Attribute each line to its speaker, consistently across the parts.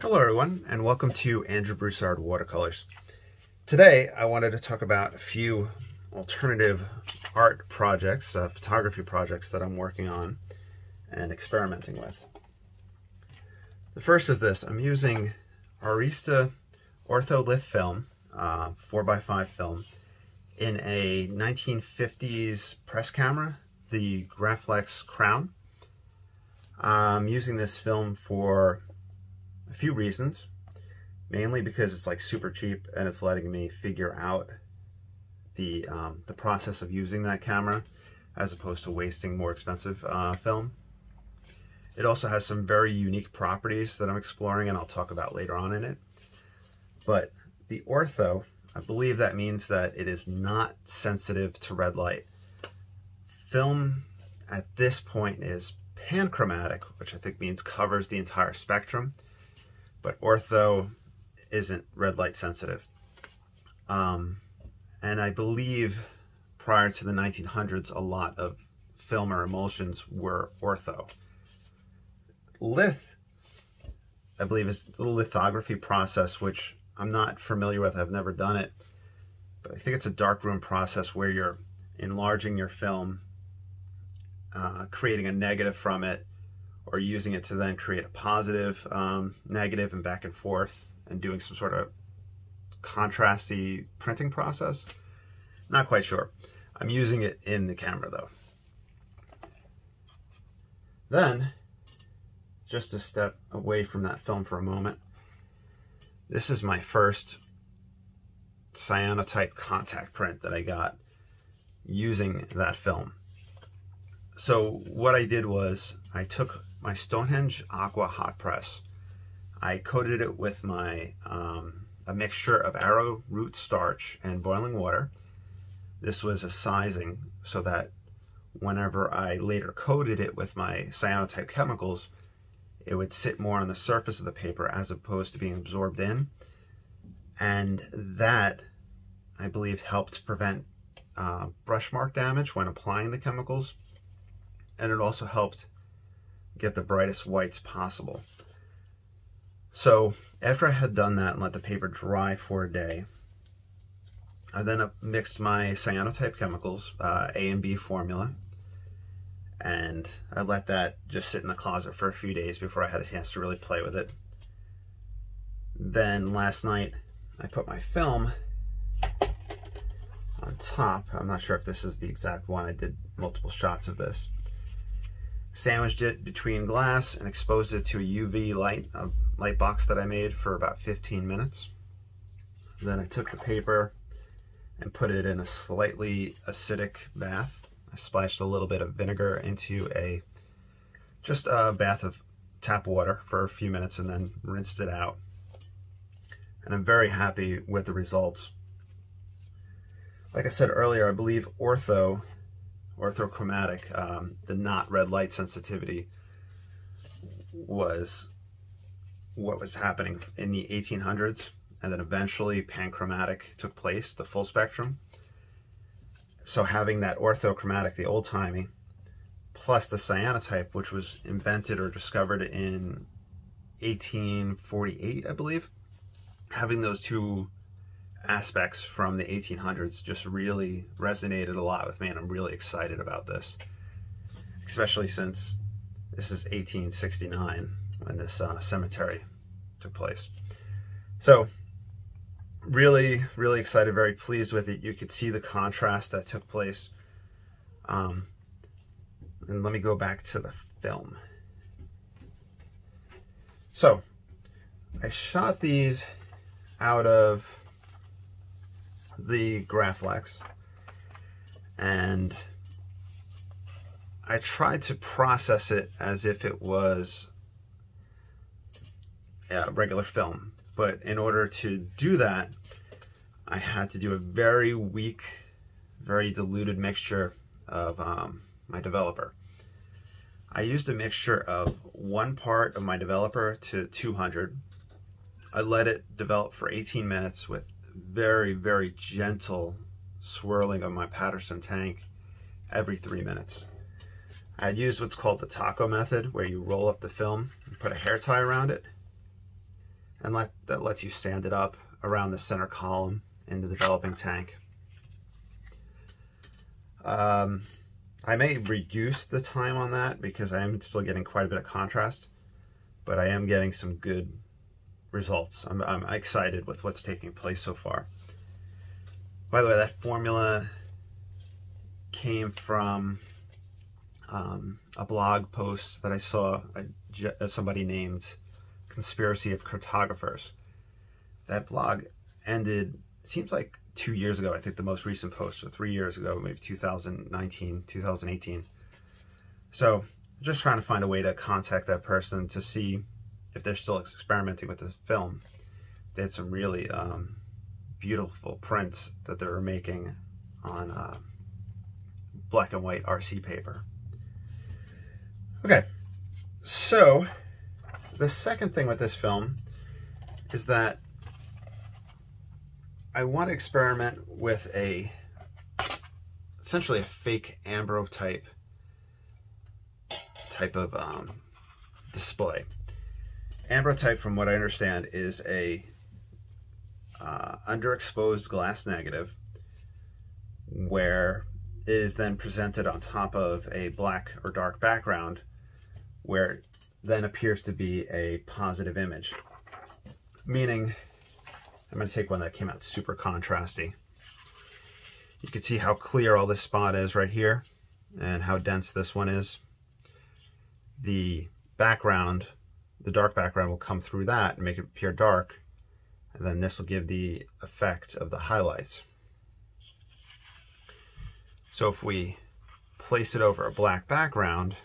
Speaker 1: Hello everyone and welcome to Andrew Broussard Watercolors. Today I wanted to talk about a few alternative art projects, uh, photography projects that I'm working on and experimenting with. The first is this, I'm using Arista Ortholith film, uh, 4x5 film, in a 1950s press camera, the Graflex Crown. I'm using this film for few reasons. Mainly because it's like super cheap and it's letting me figure out the, um, the process of using that camera as opposed to wasting more expensive uh, film. It also has some very unique properties that I'm exploring and I'll talk about later on in it. But the ortho, I believe that means that it is not sensitive to red light. Film at this point is panchromatic, which I think means covers the entire spectrum but ortho isn't red light sensitive. Um, and I believe prior to the 1900s, a lot of film or emulsions were ortho. Lith, I believe, is the lithography process, which I'm not familiar with. I've never done it. But I think it's a darkroom process where you're enlarging your film, uh, creating a negative from it, or using it to then create a positive, um, negative, and back and forth, and doing some sort of contrasty printing process. Not quite sure. I'm using it in the camera though. Then, just to step away from that film for a moment, this is my first cyanotype contact print that I got using that film. So what I did was I took my Stonehenge Aqua Hot Press. I coated it with my um, a mixture of arrowroot starch and boiling water. This was a sizing so that whenever I later coated it with my cyanotype chemicals, it would sit more on the surface of the paper as opposed to being absorbed in. And that, I believe, helped prevent uh, brush mark damage when applying the chemicals. And it also helped get the brightest whites possible. So after I had done that and let the paper dry for a day, I then mixed my cyanotype chemicals, uh, A and B formula, and I let that just sit in the closet for a few days before I had a chance to really play with it. Then last night, I put my film on top. I'm not sure if this is the exact one. I did multiple shots of this sandwiched it between glass and exposed it to a UV light, a light box that I made for about 15 minutes. Then I took the paper and put it in a slightly acidic bath. I splashed a little bit of vinegar into a, just a bath of tap water for a few minutes and then rinsed it out. And I'm very happy with the results. Like I said earlier, I believe ortho orthochromatic, um, the not red light sensitivity was what was happening in the 1800s and then eventually panchromatic took place, the full spectrum. So having that orthochromatic, the old-timey, plus the cyanotype, which was invented or discovered in 1848, I believe, having those two aspects from the 1800s just really resonated a lot with me and I'm really excited about this especially since this is 1869 when this uh, cemetery took place. So really really excited very pleased with it. You could see the contrast that took place. Um, and let me go back to the film. So I shot these out of the Graflex and I tried to process it as if it was a regular film. But in order to do that, I had to do a very weak, very diluted mixture of um, my developer. I used a mixture of one part of my developer to 200. I let it develop for 18 minutes with very, very gentle swirling of my Paterson tank every three minutes. I'd use what's called the taco method, where you roll up the film and put a hair tie around it. and let, that lets you stand it up around the center column in the developing tank. Um, I may reduce the time on that because I am still getting quite a bit of contrast, but I am getting some good results. I'm, I'm excited with what's taking place so far. By the way, that formula came from um, a blog post that I saw uh, somebody named Conspiracy of Cartographers. That blog ended, seems like two years ago. I think the most recent post was three years ago, maybe 2019, 2018. So just trying to find a way to contact that person to see if they're still experimenting with this film. They had some really um, beautiful prints that they were making on uh, black and white RC paper. Okay, so the second thing with this film is that I want to experiment with a essentially a fake Ambrotype type of um, display. Ambrotype, from what I understand, is a uh, underexposed glass negative where it is then presented on top of a black or dark background where it then appears to be a positive image. Meaning, I'm going to take one that came out super contrasty. You can see how clear all this spot is right here and how dense this one is. The background, the dark background will come through that and make it appear dark and then this will give the effect of the highlights. So if we place it over a black background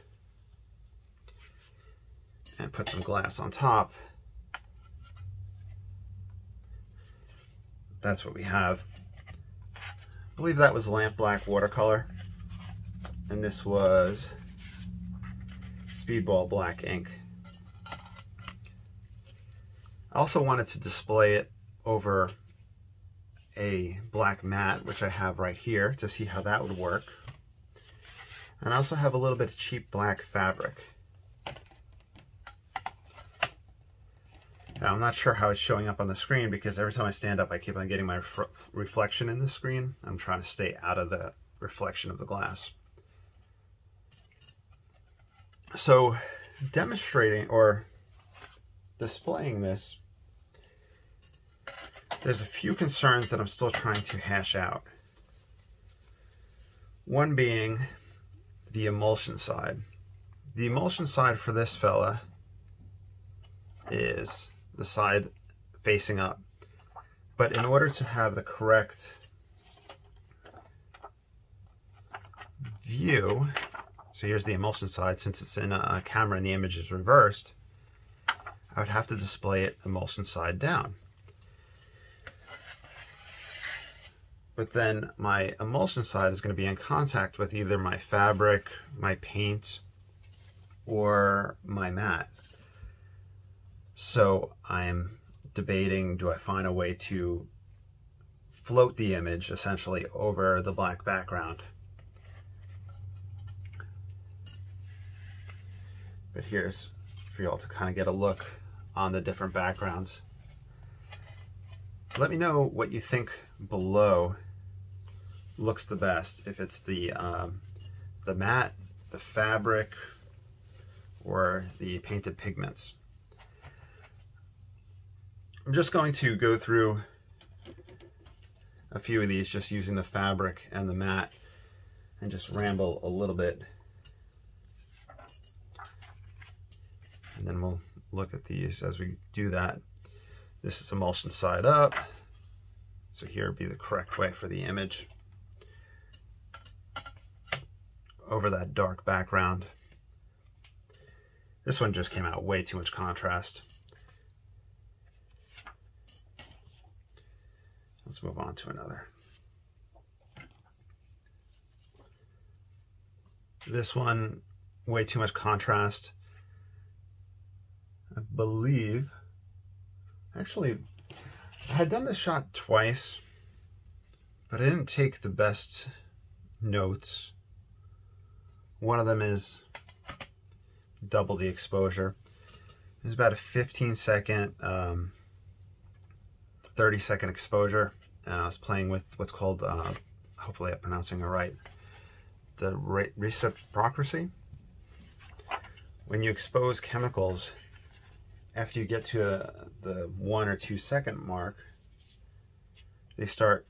Speaker 1: and put some glass on top, that's what we have. I believe that was lamp black watercolor and this was speedball black ink. I also wanted to display it over a black mat, which I have right here, to see how that would work. And I also have a little bit of cheap black fabric. Now, I'm not sure how it's showing up on the screen because every time I stand up, I keep on getting my reflection in the screen. I'm trying to stay out of the reflection of the glass. So demonstrating or displaying this there's a few concerns that I'm still trying to hash out. One being the emulsion side. The emulsion side for this fella is the side facing up. But in order to have the correct view, so here's the emulsion side, since it's in a camera and the image is reversed, I would have to display it emulsion side down. But then my emulsion side is going to be in contact with either my fabric, my paint, or my mat. So I'm debating, do I find a way to float the image essentially over the black background? But here's for y'all to kind of get a look on the different backgrounds. Let me know what you think below looks the best. If it's the, um, the matte, the fabric, or the painted pigments. I'm just going to go through a few of these just using the fabric and the matte and just ramble a little bit. And then we'll look at these as we do that. This is emulsion side up. So here would be the correct way for the image. Over that dark background. This one just came out way too much contrast. Let's move on to another. This one, way too much contrast. I believe Actually, I had done this shot twice, but I didn't take the best notes. One of them is double the exposure. It's about a 15 second um, 30 second exposure and I was playing with what's called, uh, hopefully I'm pronouncing it right, the re reciprocity. When you expose chemicals, after you get to a, the one or two second mark, they start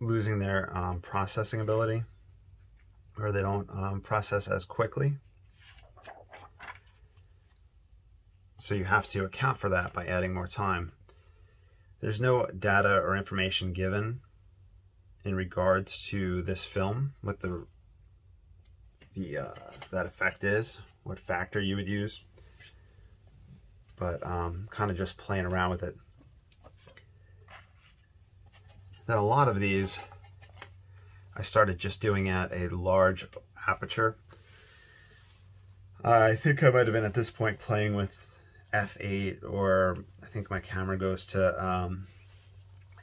Speaker 1: losing their um, processing ability or they don't um, process as quickly. So you have to account for that by adding more time. There's no data or information given in regards to this film, what the the uh, that effect is, what factor you would use, but um, kind of just playing around with it. Then a lot of these I started just doing at a large aperture. I think I might have been at this point playing with f8 or I think my camera goes to um,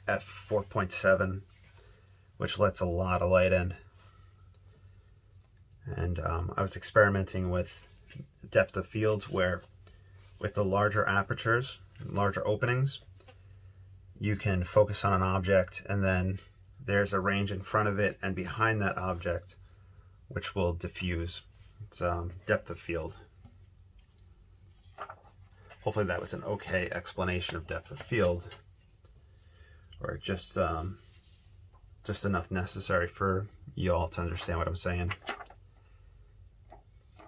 Speaker 1: f4.7 which lets a lot of light in and um, I was experimenting with depth of fields where with the larger apertures larger openings you can focus on an object and then there's a range in front of it and behind that object which will diffuse it's um, depth of field hopefully that was an okay explanation of depth of field or just um, just enough necessary for y'all to understand what I'm saying.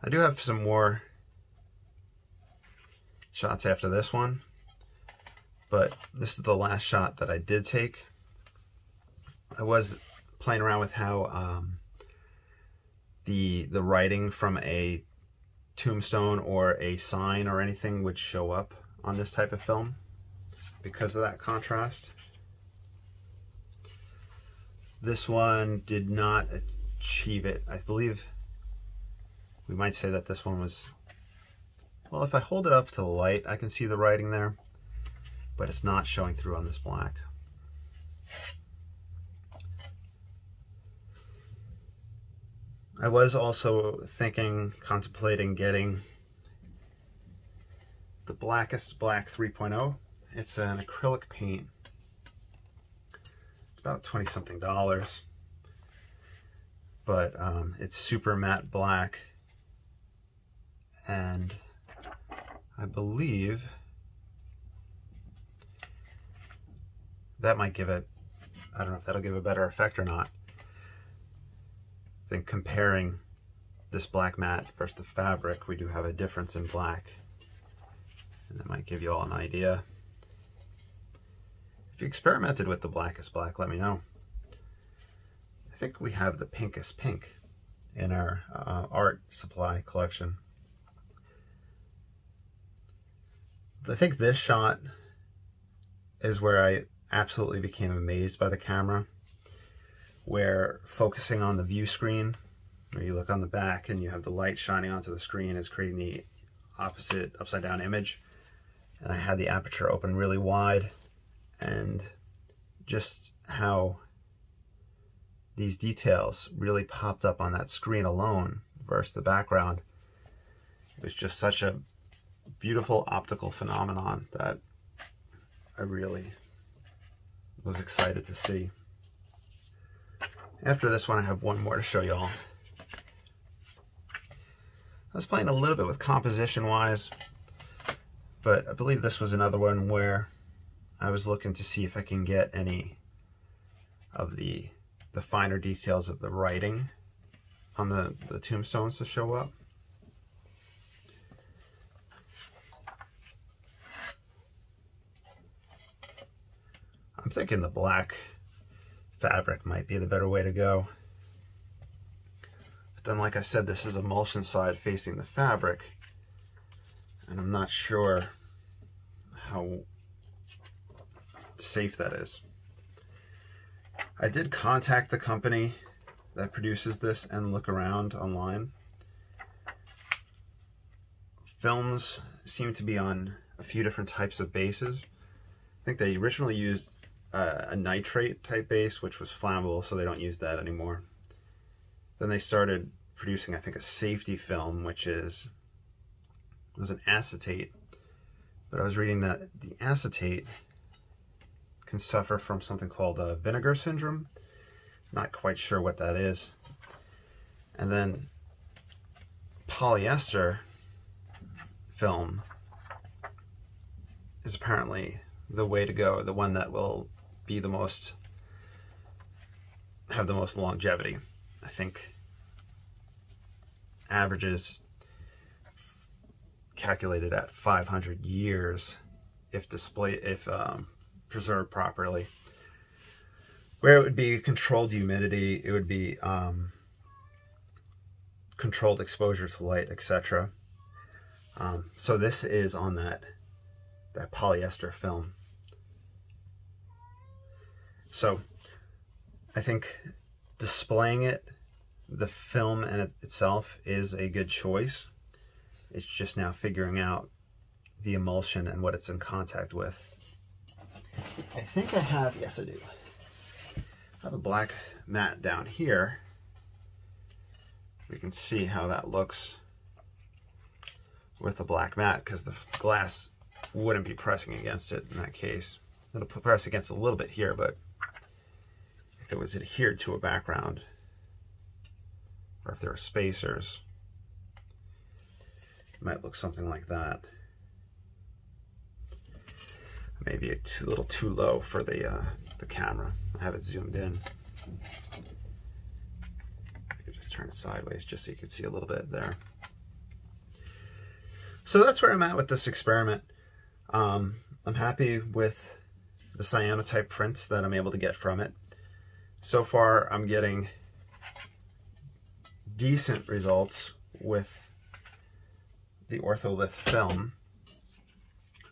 Speaker 1: I do have some more shots after this one, but this is the last shot that I did take. I was playing around with how um, the the writing from a tombstone or a sign or anything would show up on this type of film because of that contrast. This one did not achieve it. I believe we might say that this one was, well, if I hold it up to the light, I can see the writing there, but it's not showing through on this black. I was also thinking, contemplating getting the Blackest Black 3.0. It's an acrylic paint. It's about 20 something dollars. But um, it's super matte black. And I believe that might give it, I don't know if that'll give a better effect or not then comparing this black mat versus the fabric, we do have a difference in black. And that might give you all an idea. If you experimented with the blackest black, let me know. I think we have the pinkest pink in our uh, art supply collection. I think this shot is where I absolutely became amazed by the camera where focusing on the view screen, where you look on the back and you have the light shining onto the screen is creating the opposite upside down image. And I had the aperture open really wide and just how these details really popped up on that screen alone versus the background. It was just such a beautiful optical phenomenon that I really was excited to see. After this one, I have one more to show y'all. I was playing a little bit with composition-wise, but I believe this was another one where I was looking to see if I can get any of the the finer details of the writing on the, the tombstones to show up. I'm thinking the black fabric might be the better way to go. But then, like I said, this is emulsion side facing the fabric, and I'm not sure how safe that is. I did contact the company that produces this and look around online. Films seem to be on a few different types of bases. I think they originally used uh, a nitrate type base, which was flammable, so they don't use that anymore. Then they started producing, I think, a safety film, which is was an acetate. But I was reading that the acetate can suffer from something called uh, vinegar syndrome. Not quite sure what that is. And then polyester film is apparently the way to go, the one that will be the most, have the most longevity. I think averages calculated at 500 years if display if um, preserved properly. Where it would be controlled humidity, it would be um, controlled exposure to light, etc. Um, so this is on that that polyester film. So I think displaying it, the film in it itself is a good choice. It's just now figuring out the emulsion and what it's in contact with. I think I have, yes I do. I have a black mat down here. We can see how that looks with the black mat because the glass wouldn't be pressing against it in that case. It'll press against a little bit here, but it was adhered to a background, or if there are spacers, it might look something like that. Maybe it's a little too low for the, uh, the camera. I have it zoomed in. I just turn it sideways just so you can see a little bit there. So that's where I'm at with this experiment. Um, I'm happy with the cyanotype prints that I'm able to get from it. So far, I'm getting decent results with the Ortholith film.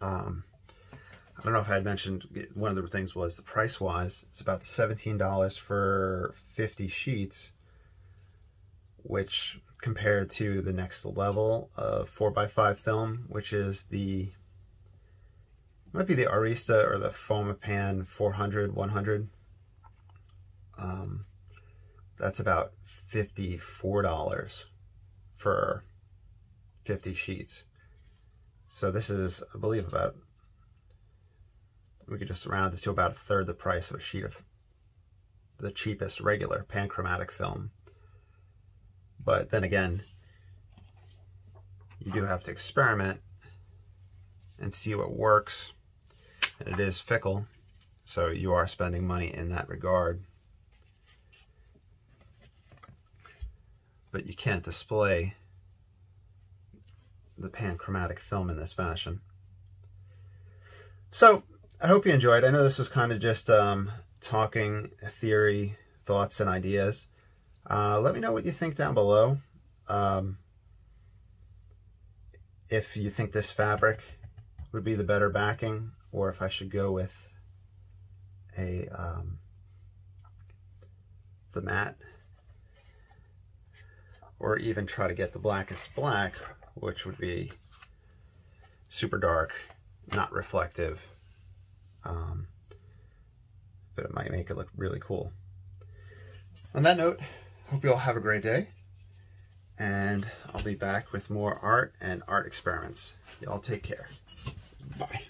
Speaker 1: Um, I don't know if I had mentioned, one of the things was the price-wise, it's about $17 for 50 sheets, which compared to the next level of 4x5 film, which is the, might be the Arista or the Fomapan 400, 100. Um, that's about $54 for 50 sheets. So this is, I believe, about we could just round this to about a third the price of a sheet of the cheapest regular panchromatic film. But then again, you do have to experiment and see what works. And it is fickle, so you are spending money in that regard. But you can't display the panchromatic film in this fashion. So I hope you enjoyed. I know this was kind of just um, talking theory, thoughts, and ideas. Uh, let me know what you think down below. Um, if you think this fabric would be the better backing, or if I should go with a um, the matte, or even try to get the blackest black, which would be super dark, not reflective, um, but it might make it look really cool. On that note, hope you all have a great day, and I'll be back with more art and art experiments. Y'all take care. Bye.